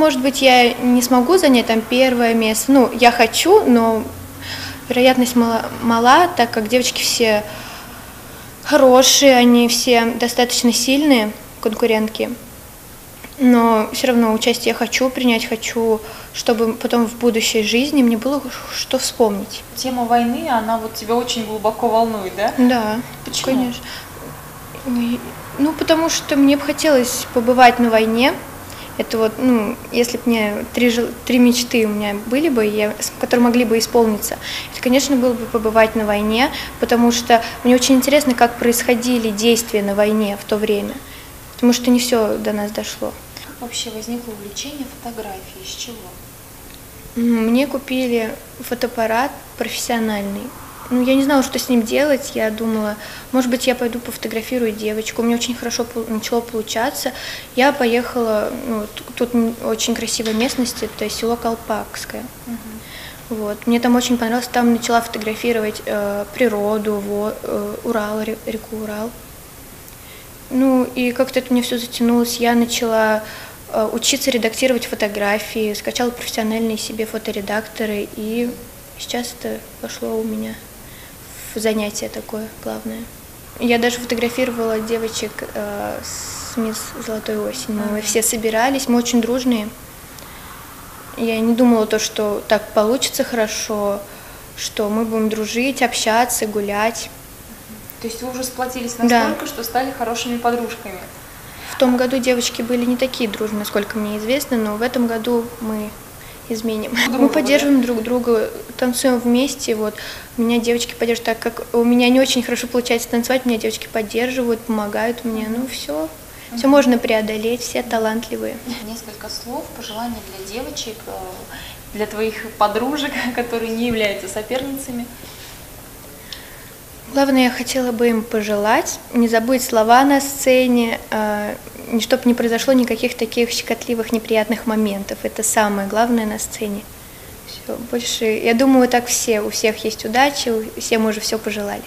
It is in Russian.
Может быть, я не смогу занять там первое место. Ну, я хочу, но вероятность мала, мала так как девочки все хорошие, они все достаточно сильные конкурентки. Но все равно участие я хочу принять, хочу, чтобы потом в будущей жизни мне было что вспомнить. Тема войны, она вот тебя очень глубоко волнует, да? Да, Почему? конечно. Ну, потому что мне бы хотелось побывать на войне. Это вот, ну, если бы мне три, три мечты у меня были бы, я, которые могли бы исполниться, это, конечно, было бы побывать на войне, потому что мне очень интересно, как происходили действия на войне в то время, потому что не все до нас дошло. Как вообще возникло увлечение фотографией? С чего? Мне купили фотоаппарат профессиональный. Ну, я не знала, что с ним делать. Я думала, может быть, я пойду пофотографирую девочку. У меня очень хорошо начало получаться. Я поехала, ну, тут очень красивая местность, это село Колпакское. Вот. Мне там очень понравилось. Там начала фотографировать э, природу, во, э, Урал, ре- реку Урал. Ну и как-то это мне все затянулось. Я начала э, учиться редактировать фотографии, скачала профессиональные себе фоторедакторы, и сейчас это пошло у меня занятие такое главное. Я даже фотографировала девочек э, с мисс Золотой осень. Мы все собирались, мы очень дружные. Я не думала то, что так получится хорошо, что мы будем дружить, общаться, гулять. То есть вы уже сплотились Да. настолько, что стали хорошими подружками. В том году девочки были не такие дружные, насколько мне известно, но в этом году мы изменим. Мы поддерживаем друг друга, танцуем вместе. Вот меня девочки поддерживают, так как у меня не очень хорошо получается танцевать, меня девочки поддерживают, помогают мне. Ну все, все можно преодолеть, все талантливые. Несколько слов, пожелания для девочек, э, для твоих подружек, которые не являются соперницами. Главное, я хотела бы им пожелать не забыть слова на сцене, чтобы не произошло никаких таких щекотливых, неприятных моментов. Это самое главное на сцене. Все, больше, я думаю, так все, у всех есть удача, все мы уже все пожелали.